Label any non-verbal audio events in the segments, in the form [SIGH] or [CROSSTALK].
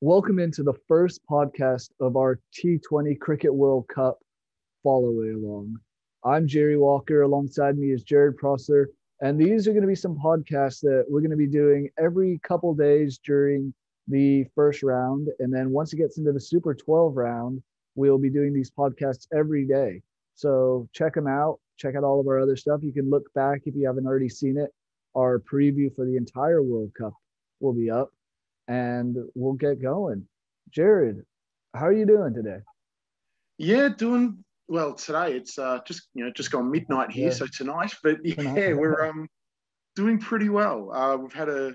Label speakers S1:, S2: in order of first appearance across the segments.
S1: Welcome into the first podcast of our T20 Cricket World Cup follow along. I'm Jerry Walker. Alongside me is Jarrod Prosser. And these are going to be some podcasts that we're going to be doing every couple days during the first round. And then once it gets into the Super 12 round, we'll be doing these podcasts every day. So check them out. Check out all of our other stuff. You can look back if you haven't already seen it. Our preview for the entire World Cup will be up and we'll get going. Jarrod, how are you doing today?
S2: Yeah, doing well today. It's uh, just you know just gone midnight here, yeah. so tonight. [LAUGHS] But yeah, we're [LAUGHS] um doing pretty well. Uh, we've had a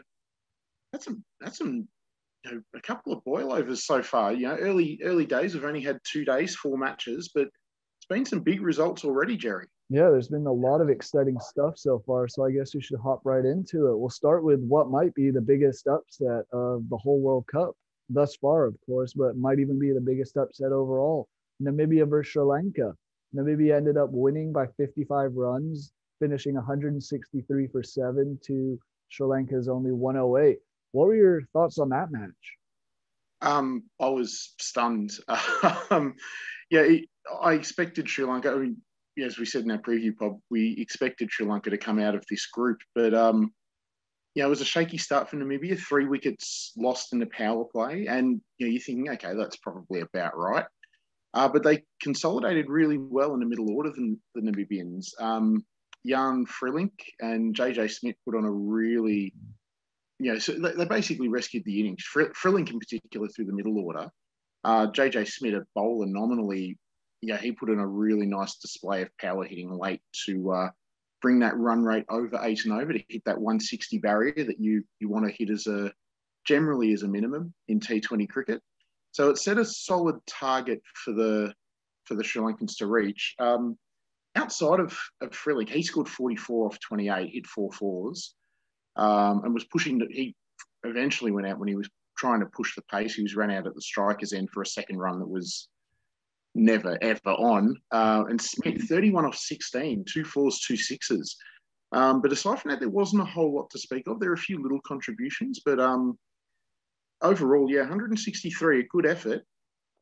S2: had some had some you know, a couple of boilovers so far. You know, early early days. We've only had two days, four matches, but it's been some big results already, Jerry.
S1: Yeah, there's been a lot of exciting stuff so far. So I guess we should hop right into it. We'll start with what might be the biggest upset of the whole World Cup thus far, of course, but might even be the biggest upset overall. Namibia versus Sri Lanka. Namibia ended up winning by 55 runs, finishing 163 for seven to Sri Lanka's only 108. What were your thoughts on that match?
S2: Um, I was stunned. [LAUGHS] um, yeah, I expected Sri Lanka. I mean, as we said in our preview pod, we expected Sri Lanka to come out of this group, but um, yeah, it was a shaky start for Namibia. Three wickets lost in the power play, and you know, you're thinking, okay, that's probably about right. Uh, but they consolidated really well in the middle order than the Namibians. Um, Jan Frylinck and JJ Smit put on a really, you know, so they, they basically rescued the innings. Fr- Frylinck in particular through the middle order. Uh, JJ Smit, a bowler nominally, yeah, he put in a really nice display of power hitting late to uh, bring that run rate over eight and over to hit that 160 barrier that you you want to hit as a generally as a minimum in T20 cricket. So it set a solid target for the for the Sri Lankans to reach. Um, outside of, of Frylinck, he scored 44 off 28, hit four fours, um, and was pushing. he eventually went out when he was trying to push the pace. He was run out at the striker's end for a second run that was never ever on. Uh, and Smit 31 off 16, two fours, two sixes. Um, but aside from that, there wasn't a whole lot to speak of. There are a few little contributions, but um, overall, yeah, 163, a good effort.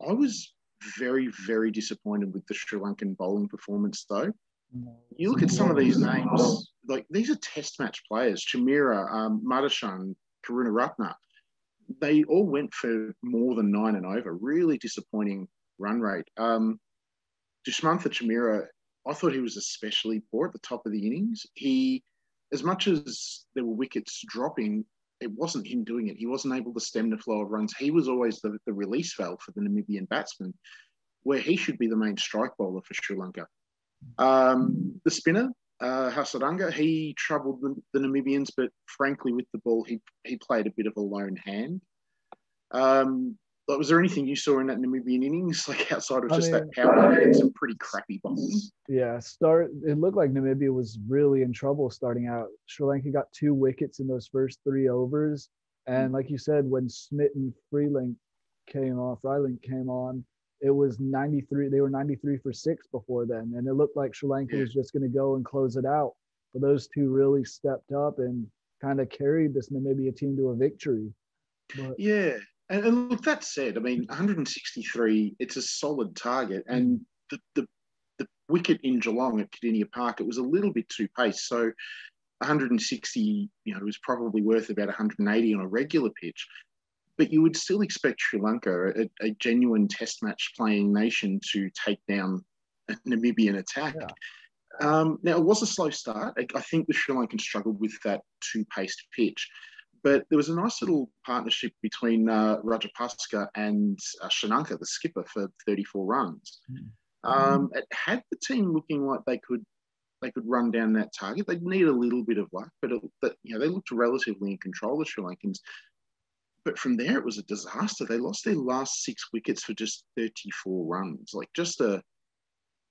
S2: I was very, very disappointed with the Sri Lankan bowling performance, though. You look at some of these names, like these are test match players Chameera, um, Madushan, Karunaratne. They all went for more than nine and over. Really disappointing run rate. Um, Dushmantha Chameera, I thought he was especially poor at the top of the innings. He, as much as there were wickets dropping, it wasn't him doing it. He wasn't able to stem the flow of runs. He was always the, the release valve for the Namibian batsman, where he should be the main strike bowler for Sri Lanka. Um, the spinner, uh, Hasaranga, he troubled the, the, Namibians, but frankly, with the ball, he, he played a bit of a lone hand. Um, like, was there anything you saw in that Namibian innings, [LAUGHS] like outside of just I mean, that power and some pretty crappy balls?
S1: Yeah, start. It looked like Namibia was really in trouble starting out. Sri Lanka got two wickets in those first three overs, and like you said, when Smit and Frylinck came off, Frylinck came on, it was 93. They were 93 for six before then, and it looked like Sri Lanka yeah. was just going to go and close it out. But those two really stepped up and kind of carried this Namibia team to a victory.
S2: But, yeah, and, and, look, that said, I mean, 163, it's a solid target. And the, the, the wicket in Geelong at Kardinia Park, it was a little bit too pace. So 160, you know, it was probably worth about 180 on a regular pitch. But you would still expect Sri Lanka, a, a genuine test match playing nation, to take down a [LAUGHS] Namibian attack. Yeah. Um, now, it was a slow start. I, I think the Sri Lankans struggled with that two paced pitch. But there was a nice little partnership between uh, Rajapaksa and uh, Shanaka, the skipper, for 34 runs. Mm. Um, it had the team looking like they could they could run down that target. They'd need a little bit of luck, but, it, but you know they looked relatively in control, the Sri Lankans. But from there, it was a disaster. They lost their last six wickets for just 34 runs. Like just a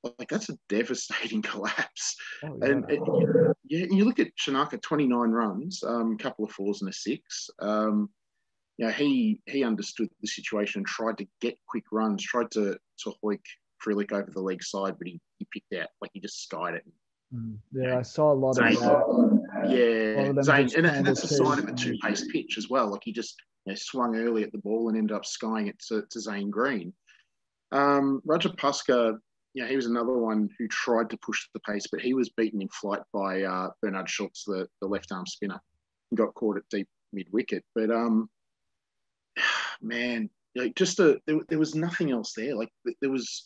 S2: like that's a devastating [LAUGHS] collapse. Oh, yeah. And, and, yeah, and you look at Shanaka, 29 runs, a um, couple of fours and a six. Um, you know, he he understood the situation and tried to get quick runs, tried to to hoik Frylinck over the leg side, but he, he picked out like he just skied it.
S1: Mm, yeah, I saw a lot Zane, of that.
S2: Yeah, Zane, and, and that's a sign of a two-pace pitch as well. Like he just you know, swung early at the ball and ended up skying it to, to Zane Green. Um, Rajapaksa, you know, he was another one who tried to push the pace, but he was beaten in flight by uh, Bernard Scholtz, the, the left arm spinner, and got caught at deep mid wicket. But um, [SIGHS] man, like just a, there, there was nothing else there. Like there was,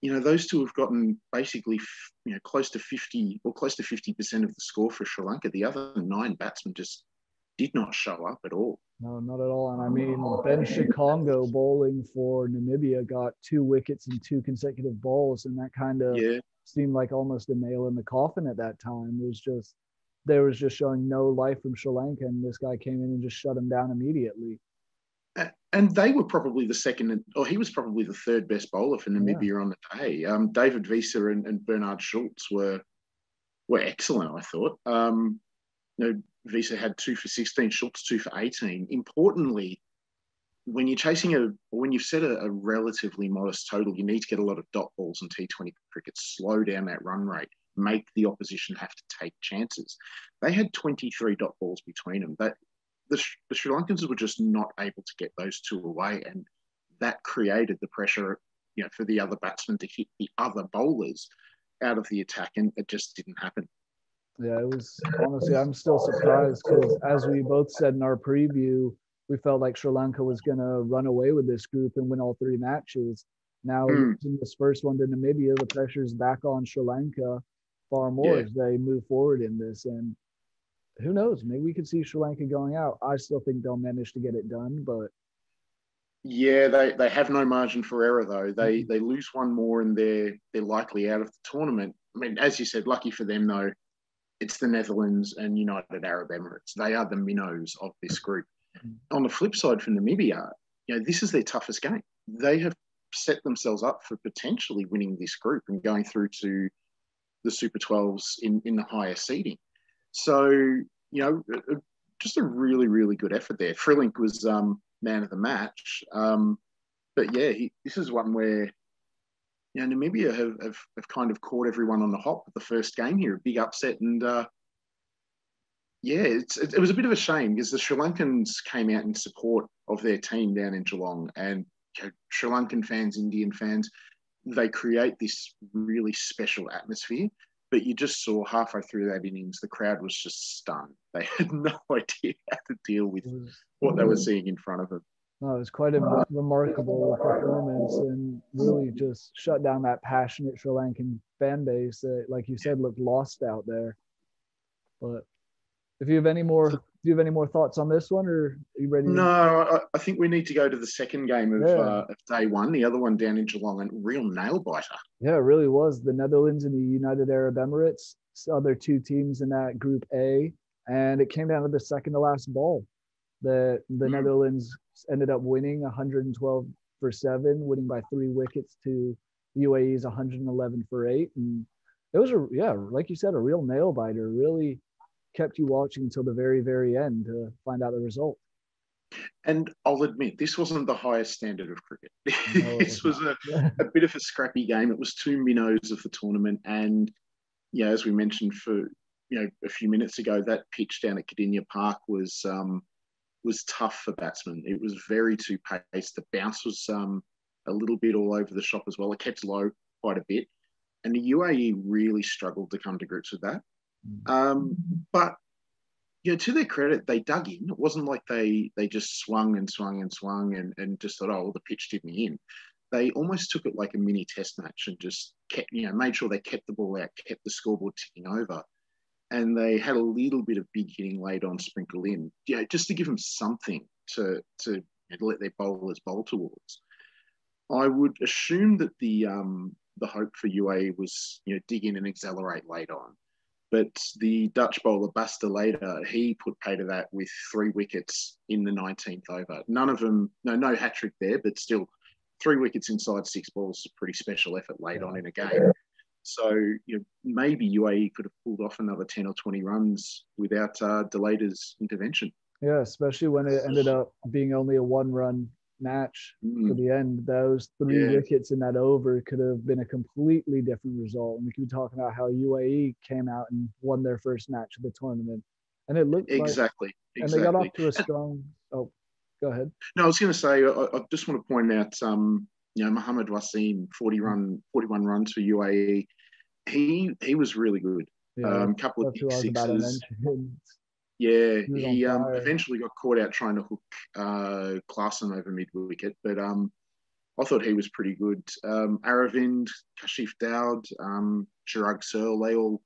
S2: you know, those two have gotten basically, you know, close to 50 or close to 50% of the score for Sri Lanka. The other nine batsmen just did not show up at all.
S1: No, not at all. And I mean, Ben Shikongo bowling for Namibia got two wickets in two consecutive balls, and that kind of yeah. seemed like almost a nail in the coffin at that time. It was just there was just showing no life from Sri Lanka, and this guy came in and just shut him down immediately.
S2: And they were probably the second, or he was probably the third best bowler for Namibia yeah. on the day. Um, David Wiese and, and, Bernard Scholtz were were excellent, I thought. Um, you know, Wiese had two for 16, Scholtz two for 18. Importantly, when you're chasing a, when you've set a, a, relatively modest total, you need to get a lot of dot balls and T20 cricket, slow down that run rate, make the opposition have to take chances. They had 23 dot balls between them. That the, the Sri Lankans were just not able to get those two away, and that created the pressure, you know, for the other batsmen to hit the other bowlers out of the attack, and it just didn't happen.
S1: Yeah, it was honestly, I'm still surprised because as we both said in our preview, we felt like Sri Lanka was going to run away with this group and win all three matches. Now, mm. in this first one to Namibia, the pressure is back on Sri Lanka far more yeah. as they move forward in this. And who knows? Maybe we could see Sri Lanka going out. I still think they'll manage to get it done, but
S2: yeah, they, they have no margin for error though. They mm-hmm. they lose one more and they're they're likely out of the tournament. I mean, as you said, lucky for them though, it's the Netherlands and United Arab Emirates. They are the minnows of this group. On the flip side, for Namibia, you know, this is their toughest game. They have set themselves up for potentially winning this group and going through to the Super 12s in, in the higher seeding. So, you know, just a really, really good effort there. Frylinck was um, man of the match. Um, but yeah, he, this is one where you know, Namibia have, have, have kind of caught everyone on the hop with the first game here, a big upset. And uh, yeah, it's, it, it, was a bit of a shame because the Sri Lankans came out in support of their team down in Geelong. And you know, Sri Lankan fans, Indian fans, they create this really special atmosphere. But you just saw halfway through that innings, the crowd was just stunned. They had [LAUGHS] no idea how to deal with what they were seeing in front of them.
S1: No, it was quite a remarkable performance and really just shut down that passionate Sri Lankan fan base that, like you said, looked lost out there. But if you have any more, do you have any more thoughts on this one, or are you ready?
S2: No, I, I think we need to go to the second game of, yeah. uh, of day one, the other one down in Geelong, and real nail biter.
S1: Yeah, it really was. The Netherlands and the United Arab Emirates, other two teams in that Group A, and it came down to the second to last ball. The the mm. Netherlands ended up winning 112 for seven, winning by three wickets to UAE's 111 for eight. And it was a, yeah, like you said, a real nail biter, really kept you watching until the very, very end to find out the result.
S2: And I'll admit, this wasn't the highest standard of cricket. No, [LAUGHS] this was a, [LAUGHS] a bit of a scrappy game. It was two minnows of the tournament. And, yeah, as we mentioned for, you know, a few minutes ago, that pitch down at Kardinia Park was, um, was tough for batsmen. It was very two paced. The bounce was um, a little bit all over the shop as well. It kept low quite a bit. And the UAE really struggled to come to grips with that. Mm. Um, but you know, to their credit, they dug in. It wasn't like they they just swung and swung and swung and, and just thought, oh, well, the pitch did me in. They almost took it like a mini test match and just kept, you know, made sure they kept the ball out, kept the scoreboard ticking over and they had a little bit of big hitting laid on sprinkle in, you know, just to give them something to to let their bowlers bowl towards. I would assume that the um, the hope for UAE was you know dig in and accelerate late on, but the Dutch bowler Bas de Leede he put pay to that with three wickets in the 19th over. None of them, no no hat trick there, but still three wickets inside six balls is a pretty special effort late on in a game. So you know, maybe UAE could have pulled off another 10 or 20 runs without uh, de Leede's intervention.
S1: Yeah, especially when it ended up being only a one run match mm. for the end. Those three yeah. wickets in that over could have been a completely different result. And we could be talking about how UAE came out and won their first match of the tournament. And it looked
S2: exactly.
S1: Like, exactly. And they got off to a strong. [LAUGHS] Oh, Go ahead.
S2: No, I was going to say, I, I, just want to point out, um, you know, Mohamed Wasim, 40 run, 41 runs for UAE. He he was really good. A yeah, um, couple of big sixes. [LAUGHS] Yeah, he, um, eventually got caught out trying to hook uh, Klaassen over mid wicket, but um, I thought he was pretty good. Um, Aravind, Kashif Daud, um, Chirag Suri, they all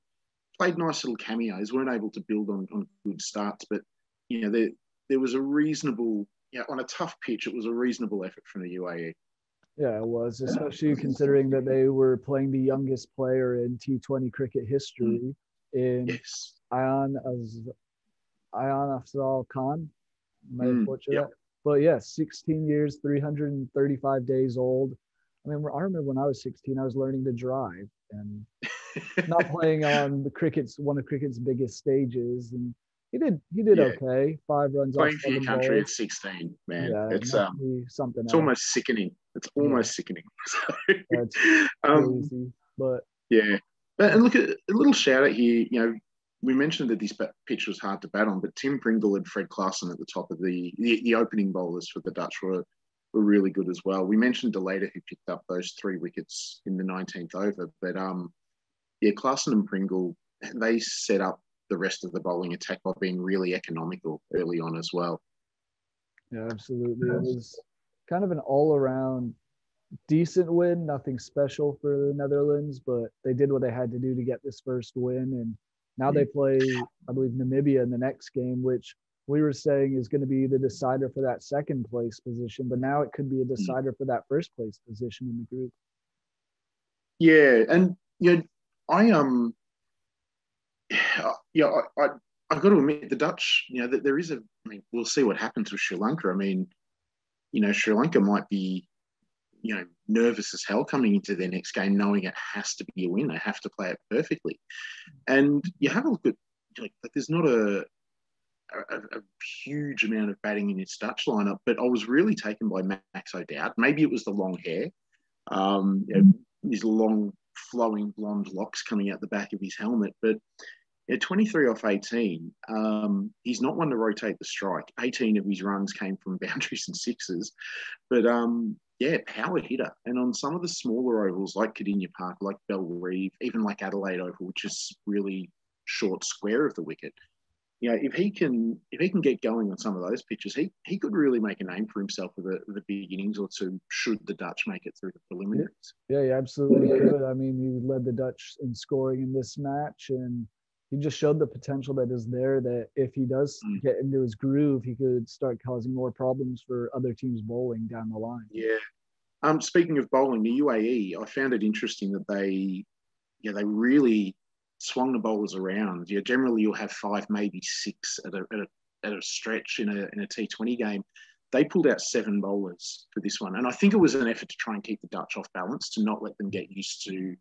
S2: played nice little cameos. weren't able to build on, on good starts, but you know there there was a reasonable, you know, on a tough pitch, it was a reasonable effort from the UAE.
S1: Yeah, it was, especially considering that they were playing the youngest player in T20 cricket history mm. in yes. Ayan as Ayan Afzal Khan. Mm, butcher yep. that. But yeah, 16 years, 335 days old. I mean, I remember when I was 16, I was learning to drive and [LAUGHS] not playing on the cricket's one of cricket's biggest stages. And he did he did yeah. okay. Five runs
S2: playing for your country balls. at 16, man. Yeah, it's um something. It's else. almost sickening. It's almost yeah. sickening. [LAUGHS] So, um, crazy, but yeah. And look at a little shout out here. You know, we mentioned that this pitch was hard to bat on, but Tim Pringle and Fred Klaassen at the top of the, the, the opening bowlers for the Dutch were were really good as well. We mentioned De Leede who picked up those three wickets in the 19th over, but um, yeah, Klaassen and Pringle they set up the rest of the bowling attack by being really economical early on as well.
S1: Yeah, absolutely. It was kind of an all-around decent win, nothing special for the Netherlands, but they did what they had to do to get this first win and now they play, I believe, Namibia in the next game, which we were saying is going to be the decider for that second place position, but now it could be a hmm. decider for that first place position in the group.
S2: Yeah, and you know, I um, [SIGHS] yeah, I, I I got to admit the Dutch, you know, that there is a. I mean, we'll see what happens with Sri Lanka. I mean, you know, Sri Lanka might be you know, nervous as hell coming into their next game, knowing it has to be a win. They have to play it perfectly. And you have a look at, like, there's not a, a, a, huge amount of batting in his Dutch lineup, but I was really taken by Max O'Dowd. Maybe it was the long hair, um, you know, his long flowing blonde locks coming out the back of his helmet. But at 23 off 18, um, he's not one to rotate the strike. 18 of his runs came from [LAUGHS] boundaries and sixes, but um, yeah, power hitter. And on some of the smaller ovals like Kardinia Park, like Bellerive, even like Adelaide Oval, which is really short square of the wicket, you know, if he can if he can get going on some of those pitches, he he could really make a name for himself with with a big innings or two. Should the Dutch make it through the preliminaries?
S1: Yeah, yeah, absolutely could. I mean, he led the Dutch in scoring in this match, and he just showed the potential that is there. That if he does mm. get into his groove, he could start causing more problems for other teams bowling down the line.
S2: Yeah, um, speaking of bowling, the UAE, I found it interesting that they, yeah, they really swung the bowlers around. Yeah, generally you'll have five, maybe six at a, at a, at a stretch in a, in a T20 game. They pulled out seven bowlers for this one. And I think it was an effort to try and keep the Dutch off balance, to not let them get used to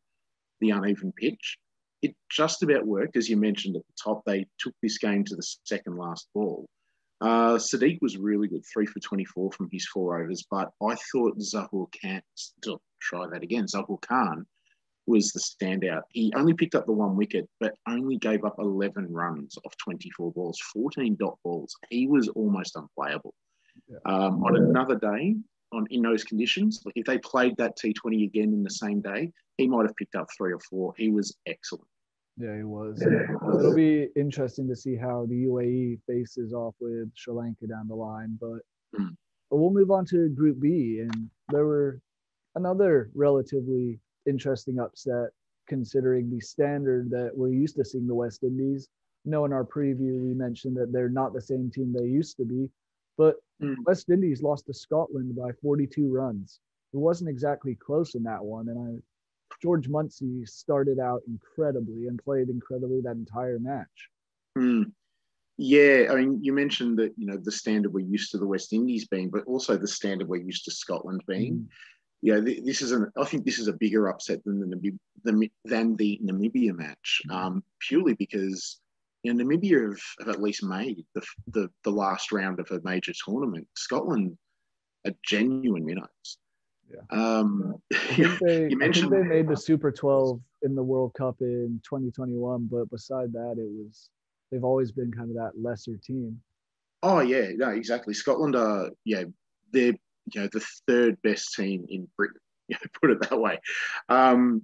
S2: the uneven pitch. It just about worked. As you mentioned at the top, they took this game to the second last ball. Uh, Siddique was really good, three for 24 from his four overs, but I thought Zahoor Khan, still try that again, Zahoor Khan was the standout. He only picked up the one wicket, but only gave up 11 runs off 24 balls, 14 dot balls. He was almost unplayable. Yeah. Um, on another day, on in those conditions, like if they played that T20 again in the same day, he might have picked up three or four. He was excellent.
S1: Yeah, he was. [LAUGHS] It'll be interesting to see how the UAE faces off with Sri Lanka down the line. But, mm. we'll move on to Group B, and there were another relatively interesting upset considering the standard that we're used to seeing the West Indies. You know, in our preview, we mentioned that they're not the same team they used to be, but mm. West Indies lost to Scotland by 42 runs. It wasn't exactly close in that one, and I George Munsey started out incredibly and played incredibly that entire match.
S2: Mm. Yeah, I mean, you mentioned that you know the standard we're used to the West Indies being, but also the standard we're used to Scotland being. Mm. Yeah, this is an. I think this is a bigger upset than the, the than the Namibia match, mm. um, purely because you know Namibia have, have at least made the, the the last round of a major tournament. Scotland are genuine minnows.
S1: Yeah. Um, [LAUGHS] they, you mentioned they made the Super 12 in the World Cup in 2021, but beside that, it was they've always been kind of that lesser team.
S2: Oh yeah, no, exactly. Scotland are yeah, they're you know the third best team in Britain. [LAUGHS] You know, put it that way. Um,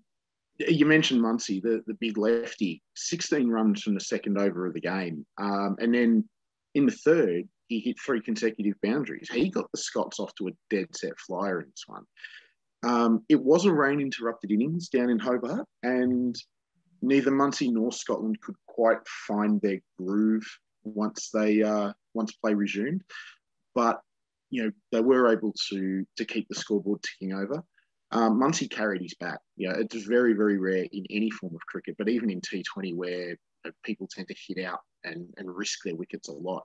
S2: you mentioned Munsey, the, the big lefty, 16 runs from the second over of the game. Um, and then in the third, he hit three consecutive boundaries. He got the Scots off to a dead set flyer in this one. Um, it was a rain interrupted innings down in Hobart, and neither Munsey nor Scotland could quite find their groove once they uh, once play resumed. But you know they were able to to keep the scoreboard ticking over. Um, carried his bat. You know, it's very very rare in any form of cricket, but even in T20 where people tend to hit out and, and risk their wickets a lot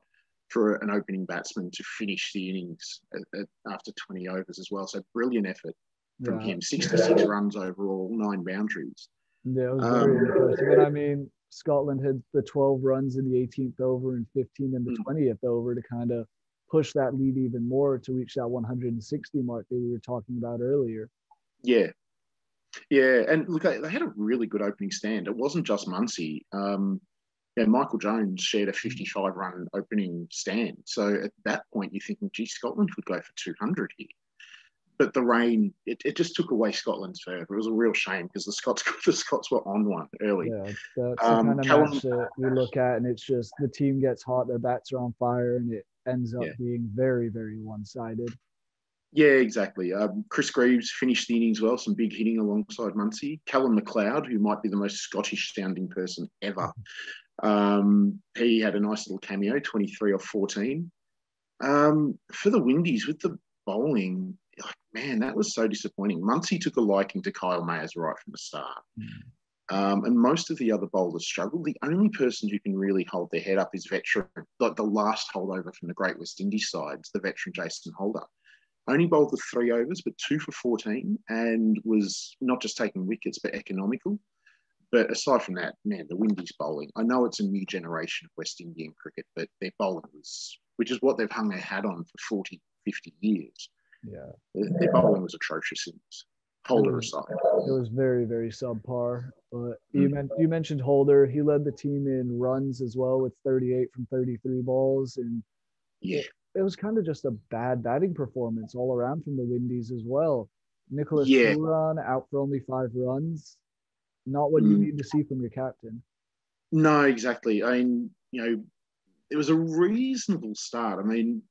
S2: for an opening batsman to finish the innings at, at, after 20 overs as well. So brilliant effort from yeah. him. 66 runs overall, nine boundaries.
S1: Yeah, it was very um, impressive. And I mean, Scotland had the 12 runs in the 18th over and 15 in the mm. 20th over to kind of push that lead even more to reach that 160 mark that we were talking about earlier.
S2: Yeah. Yeah. And look, they had a really good opening stand. It wasn't just Munsey. Um, yeah, Michael Jones shared a 55 run opening stand. So at that point, you're thinking, gee, Scotland could go for 200 here but the rain it, it just took away Scotland's favour. It was a real shame because the Scots [LAUGHS] the Scots were on one early.
S1: Yeah, that's um, the kind of Callum, match that we look at, and it's just the team gets hot, their bats are on fire, and it ends up yeah. being very very one sided.
S2: Yeah, exactly. Um, Chris Greaves finished the innings well, some big hitting alongside Munsey. Calum MacLeod, who might be the most Scottish sounding person ever, um, he had a nice little cameo, 23 or 14. Um, for the Windies, with the bowling, like, man, that was so disappointing. Munsey took a liking to Kyle Mayers right from the start. Mm. Um, and most of the other bowlers struggled. The only person who can really hold their head up is veteran, like the last holdover from the Great West Indies sides, the veteran Jason Holder. Only bowled the three overs, but two for 14, and was not just taking wickets, but economical. But aside from that, man, the Windies bowling. I know it's a new generation of West Indian cricket, but their bowling was, which is what they've hung their hat on for 40, 50 years.
S1: Yeah.
S2: Their bowling was atrocious in this. Holder aside.
S1: It was very, very subpar. But you, mm. men- you mentioned Holder. He led the team in runs as well with 38 from 33 balls. And
S2: yeah,
S1: it was kind of just a bad batting performance all around from the Windies as well. Nicholas yeah. out for only five runs. Not what mm. you need to see from your captain.
S2: No, exactly. I mean, you know, it was a reasonable start. I mean,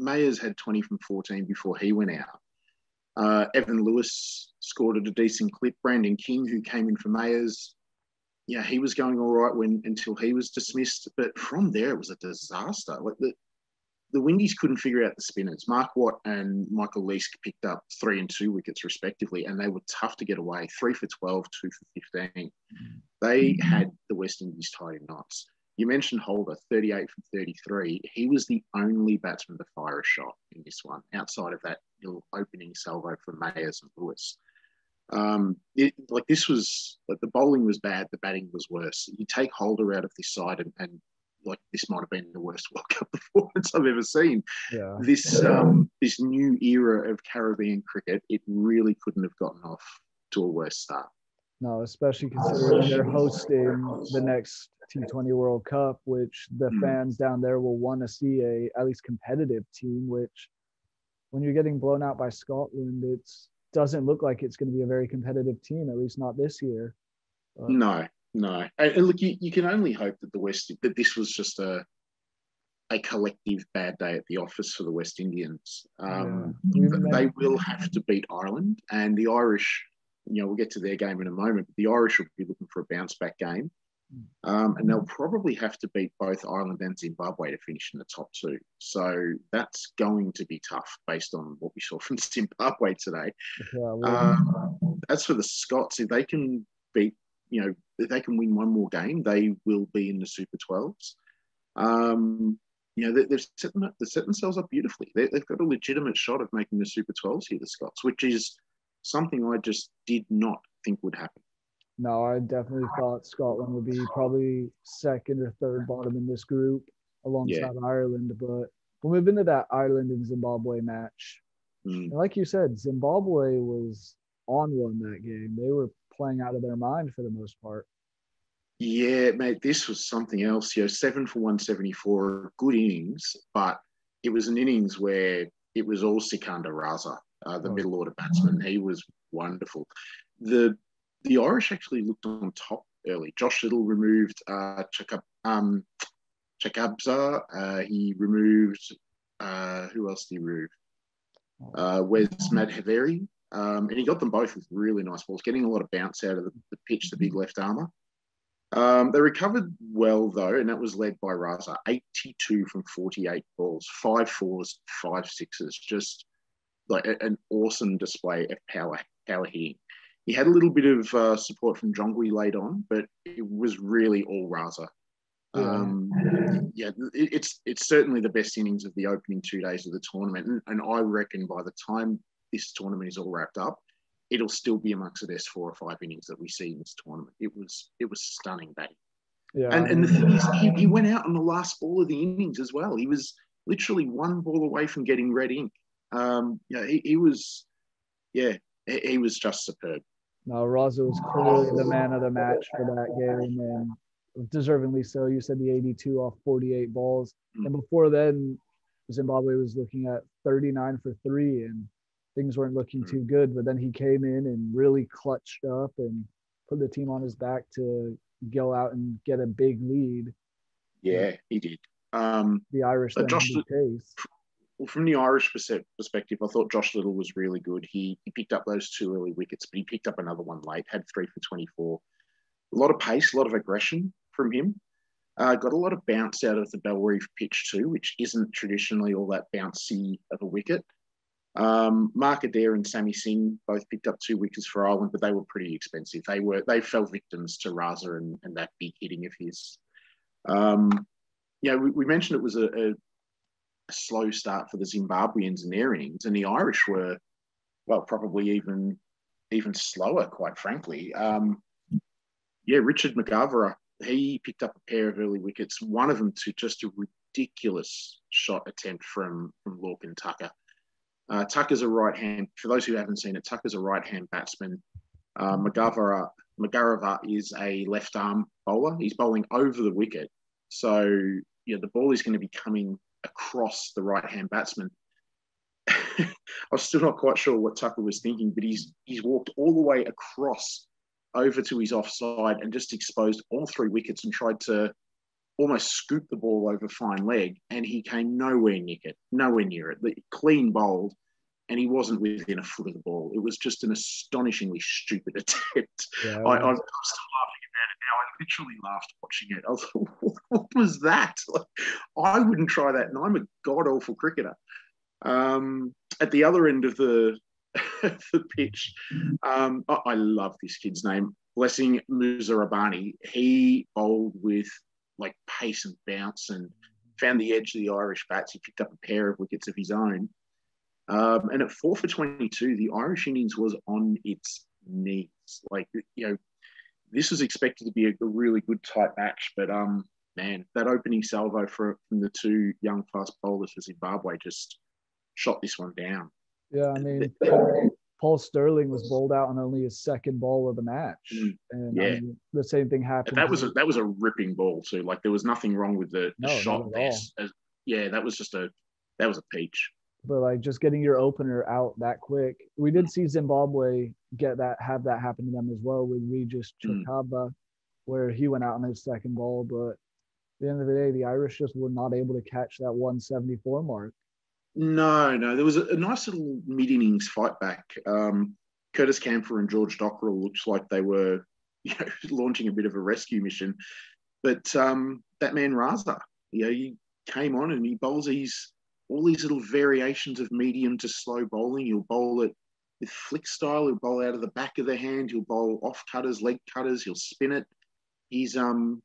S2: Mayers had 20 from 14 before he went out. Uh, Evan Lewis scored at a decent clip. Brandon King, who came in for Mayers, yeah, he was going all right when until he was dismissed. But from there, it was a disaster. Like the the Windies couldn't figure out the spinners. Mark Watt and Michael Leask picked up three and two wickets respectively, and they were tough to get away. Three for 12, two for 15. They had the West Indies tied in knots. You mentioned Holder, 38 from 33. He was the only batsman to fire a shot in this one, outside of that little opening salvo from Mayers and Lewis. Um, it, like this was like the bowling was bad, the batting was worse. You take Holder out of this side, and, and like this might have been the worst [LAUGHS] World Cup performance I've ever seen.
S1: Yeah.
S2: This um, this new era of Caribbean cricket, it really couldn't have gotten off to a worse start.
S1: No, especially considering they're hosting the next T20 World Cup, which the mm. fans down there will want to see a at least competitive team. Which, when you're getting blown out by Scotland, it doesn't look like it's going to be a very competitive team. At least not this year.
S2: But, no, no. And, look, you, you can only hope that the West that this was just a a collective bad day at the office for the West Indians. Um, yeah. They will have to beat Ireland, and the Irish. You know, we'll get to their game in a moment. But the Irish will be looking for a bounce back game. Um, and they'll probably have to beat both Ireland and Zimbabwe to finish in the top two. So that's going to be tough based on what we saw [LAUGHS] from Zimbabwe today. Yeah, well, um, as for the Scots, if they can beat, you know, if they can win one more game, they will be in the Super 12s. Um, you know, they've set, them up, they've set themselves up beautifully. They, have got a legitimate shot of making the Super 12s here, the Scots, which is something I just did not think would happen.
S1: No, I definitely thought Scotland would be probably second or third bottom in this group alongside yeah. Ireland. But when we've been to that Ireland and Zimbabwe match, mm. like you said, Zimbabwe was on one that game. They were playing out of their mind for the most part.
S2: Yeah, mate, this was something else. You know, seven for 174, good innings, but it was an innings where it was all Sikandar Raza, uh, the oh. middle order batsman. He was wonderful. The the Irish actually looked on top early. Josh Little removed uh, Chakab, um, Chakabva. Uh, he removed, uh, who else did he remove? Uh, Wes Madhevere. Um, and he got them both with really nice balls, getting a lot of bounce out of the, the pitch, the big left armour. Um, they recovered well though, and that was led by Raza, 82 from 48 balls, five fours, five sixes, just like an awesome display of power power hitting. He had a little bit of uh, support from Jongwe late on, but it was really all Raza. Um, yeah, it, it's it's certainly the best innings of the opening two days of the tournament, and, and I reckon by the time this tournament is all wrapped up, it'll still be amongst the best four or five innings that we see in this tournament. It was it was stunning, batting. Yeah, and, and the thing is, he, he, went out on the last ball of the innings as well. He was literally one ball away from getting red ink. Um, yeah, he, he was, yeah, he, he, was just superb.
S1: No, Raza was clearly the man of the match for that game, and deservingly so. You said the 82 off 48 balls, mm. and before then, Zimbabwe was looking at 39 for three, and things weren't looking mm-hmm. too good. But then he came in and really clutched up and put the team on his back to go out and get a big lead.
S2: Yeah, he did. Um,
S1: the Irish then Josh.
S2: Well, from the Irish perspective, I thought Josh Little was really good. He, he picked up those two early wickets, but he picked up another one late, had three for 24. A lot of pace, a lot of aggression from him. Uh, got a lot of bounce out of the Bellerive pitch too, which isn't traditionally all that bouncy of a wicket. Um, Mark Adair and Simi Singh both picked up two wickets for Ireland, but they were pretty expensive. They were they fell victims to Raza and, and that big hitting of his. Um, yeah, we, we, mentioned it was a, a, slow start for the Zimbabweans in their innings, and the Irish were, well, probably even even slower, quite frankly. Um, yeah, Richard Ngarava, he picked up a pair of early wickets, one of them to just a ridiculous shot attempt from from Lorcan Tucker. Uh, Tucker's a right hand. For those who haven't seen it, Tucker's a right hand batsman. Uh, Ngarava, Ngarava is a left arm bowler. He's bowling over the wicket, so yeah, the ball is going to be coming across the right hand batsman. [LAUGHS] I'm still not quite sure what Tucker was thinking, but he's he's walked all the way across over to his offside and just exposed all three wickets and tried to almost scooped the ball over fine leg, and he came nowhere near it, nowhere near it. The clean bowled, and he wasn't within a foot of the ball. It was just an astonishingly stupid [LAUGHS] attempt. Yeah, I, I, am still laughing about it now. I literally laughed watching it. I was like, [LAUGHS] what was that? Like, I wouldn't try that, and I'm a god awful cricketer. Um, at the other end of the [LAUGHS] the pitch, um, I, I love this kid's name. Blessing Muzarabani. He bowled with like pace and bounce and found the edge of the Irish bats. He picked up a pair of wickets of his own. Um, and at four for 22, the Irish innings was on its knees. Like, you know, this was expected to be a, a really good tight match, but um, man, that opening salvo for, from the two young fast bowlers for Zimbabwe just shot this one down.
S1: Yeah, I mean, [LAUGHS] Paul Stirling was bowled out on only his second ball of the match, mm, and yeah. I mean, the same thing happened.
S2: That was a, that was a ripping ball too. Like there was nothing wrong with the, the no, shot. As, as, yeah, that was just a that was a peach.
S1: But like just getting your opener out that quick, we did see Zimbabwe get that have that happen to them as well with Regis Chakabva, mm. where he went out on his second ball. But at the end of the day, the Irish just were not able to catch that 174 mark.
S2: No, no. There was a, a nice little mid innings fight back. Um, Curtis Campher and George Dockrell looked like they were, [LAUGHS] you know, launching a bit of a rescue mission. But um, that man Raza, you know, he came on and he bowls these all these little variations of medium to slow bowling. He'll bowl it with flick style. He'll bowl out of the back of the hand. He'll bowl off cutters, leg cutters. He'll spin it. He's um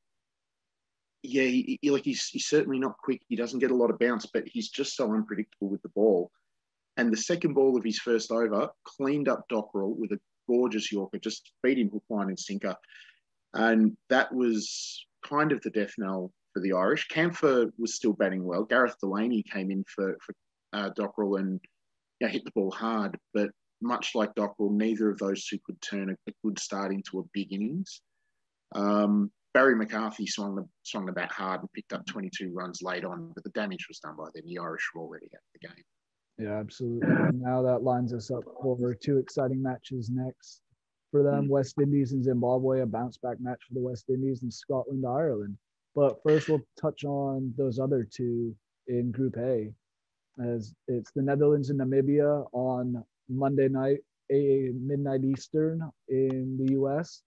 S2: yeah, he, he, like he's, he's certainly not quick. He doesn't get a lot of bounce, but he's just so unpredictable with the ball. And the second ball of his first over cleaned up Dockrell with a gorgeous Yorker, just beat him hook, line, and sinker. And that was kind of the death knell for the Irish. Campher was still batting well. Gareth Delany came in for, for uh, Dockrell and you know, hit the ball hard. But much like Dockrell, neither of those two could turn a, a good start into a big innings. Um, Barry McCarthy swung the swung the bat hard and picked up 22 runs late on, but the damage was done by then. The Irish were already at the game.
S1: Yeah, absolutely. And now that lines us up for two exciting matches next for them: mm. West Indies and Zimbabwe, a bounce back match for the West Indies, and Scotland Ireland. But first, we'll touch on those other two in Group A, as it's the Netherlands and Namibia on Monday night, a midnight Eastern in the U.S.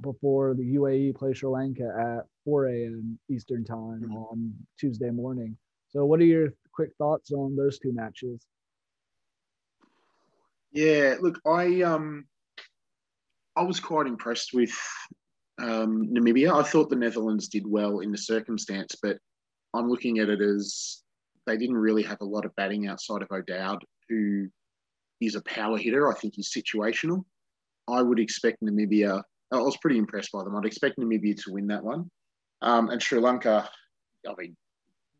S1: Before the UAE play Sri Lanka at 4 a.m. Eastern time mm-hmm. on Tuesday morning. So, what are your quick thoughts on those two matches?
S2: Yeah, look, I um, I was quite impressed with um, Namibia. I thought the Netherlands did well in the circumstance, but I'm looking at it as they didn't really have a lot of batting outside of O'Dowd, who is a power hitter. I think he's situational. I would expect Namibia. I was pretty impressed by them. I'd expect Namibia to win that one. Um, and Sri Lanka, I mean,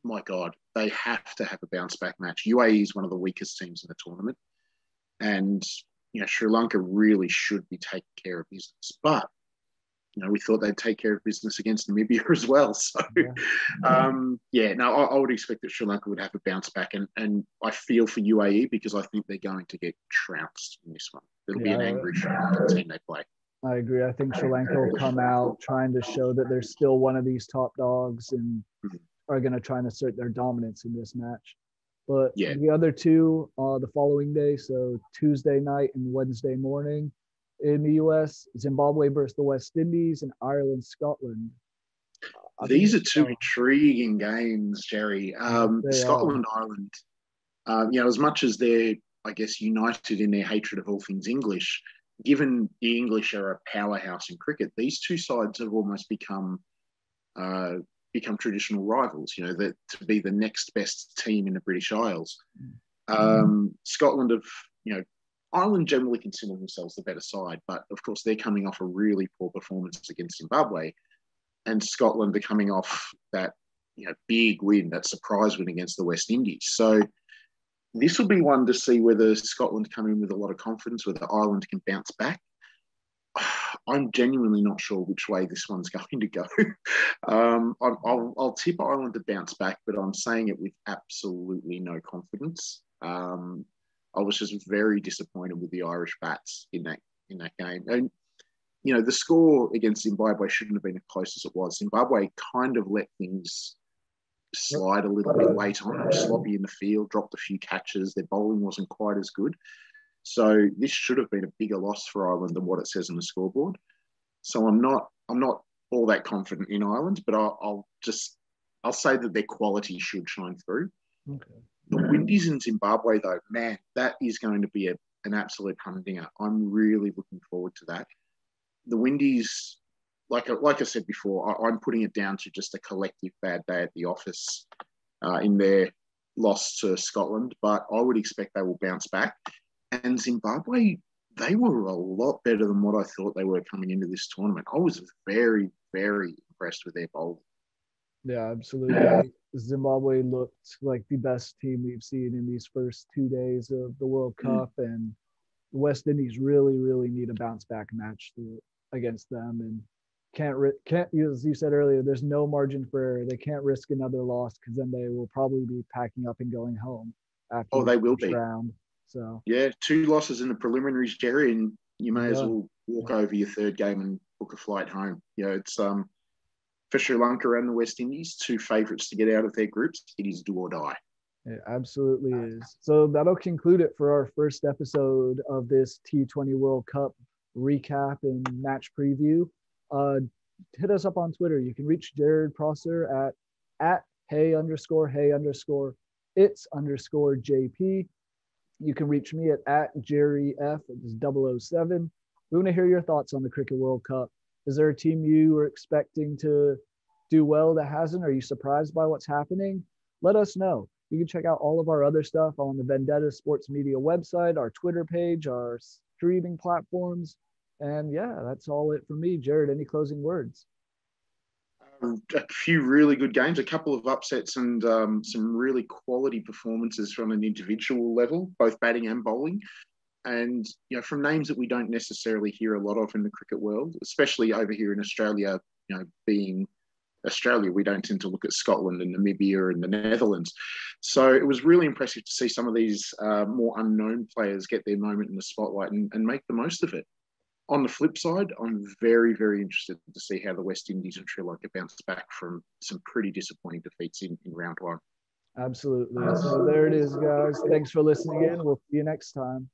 S2: my God, they have to have a bounce back match. UAE is one of the weakest teams in the tournament. And, you know, Sri Lanka really should be taking care of business. But you know, we thought they'd take care of business against Namibia [LAUGHS] as well. So, yeah, [LAUGHS] um, yeah no, I, I, would expect that Sri Lanka would have a bounce back, and and I feel for UAE because I think they're going to get trounced in this one. It'll yeah, be an angry Sri Lanka team they play.
S1: I agree. I think Sri Lanka will come out trying to show that they're still one of these top dogs and mm-hmm. are going to try and assert their dominance in this match. But yeah. the other two, uh, the following day, so Tuesday night and Wednesday morning, in the U.S. Zimbabwe versus the West Indies and Ireland, Scotland.
S2: I These are two intriguing games, Jerry. Um, Scotland, are. Ireland. Uh, you know, as much as they're, I guess, united in their hatred of all things English, given the English are a powerhouse in cricket, these two sides have almost become uh, become traditional rivals. You know, that to be the next best team in the British Isles. Mm. Um, Scotland have, you know, Ireland generally consider themselves the better side, but of course they're coming off a really poor performance against Zimbabwe, and Scotland are coming off that you know big win, that surprise win against the West Indies. So this will be one to see whether Scotland come in with a lot of confidence, whether Ireland can bounce back. [SIGHS] I'm genuinely not sure which way this one's [LAUGHS] going to go. um, I'll, I'll, tip Ireland to bounce back, but I'm saying it with absolutely no confidence. Um, I was just very disappointed with the Irish bats in that in that game. And you know, the score against Zimbabwe shouldn't have been as close as it was. Zimbabwe kind of let things slide a little bit uh, late on. sloppy in the field, dropped a few catches. Their bowling wasn't quite as good. So this should have been a bigger loss for Ireland than what it says on the scoreboard. So I'm not I'm not all that confident in Ireland, but I'll, I'll just I'll say that their quality should shine through. Okay. The Windies in Zimbabwe, though, man, that is going to be a, an absolute humdinger. I'm really looking forward to that. The Windies, like like I said before, I, am putting it down to just a collective bad day at the office uh, in their loss to Scotland, but I would expect they will bounce back. And Zimbabwe, they were a lot better than what I thought they were coming into this tournament. I was very, very impressed with their bowling.
S1: Yeah, absolutely. Zimbabwe looked like the best team we've seen in these first two days of the World mm. Cup, mm. and the West Indies really, really need a bounce back match to, against them, and can't can't as you said earlier. There's no margin for error. They can't risk another loss because then they will probably be packing up and going home after.
S2: Oh, they will be.
S1: Round. So
S2: yeah, two losses in the preliminaries, Jerry, and you may yeah. as well walk yeah. over your third game and book a flight home. You know, it's um for Sri Lanka and the West Indies, two favourites to get out of their groups. It is do or die.
S1: It absolutely is. So that'll conclude it for our first episode of this T20 World Cup recap and match preview. Uh, hit us up on Twitter. You can reach Jarrod Prosser at at hey underscore hey underscore it's underscore JP. You can reach me at at Jerry F. It's 007. We want to hear your thoughts on the Cricket World Cup. Is there a team you were expecting to do well that hasn't? Are you surprised by what's happening? Let us know. You can check out all of our other stuff on the Vendetta Sports Media website, our Twitter page, our streaming platforms. And yeah, that's all it for me. Jarrod, any closing words?
S2: Um, a few really good games, a couple of upsets, and um, some really quality performances from an individual level, both batting and bowling and you know from names that we don't necessarily hear a lot of in the cricket world, especially over here in Australia. you know, being Australia, we don't tend to look at Scotland and Namibia and the Netherlands. So it was really impressive to see some of these uh, more unknown players get their moment in the spotlight and, and make the most of it. On the flip side, I'm very, very interested to see how the West Indies and Sri Lanka bounce back from some pretty disappointing defeats in, in round one.
S1: Absolutely. So there it is, guys. Thanks for listening in. We'll see you next time.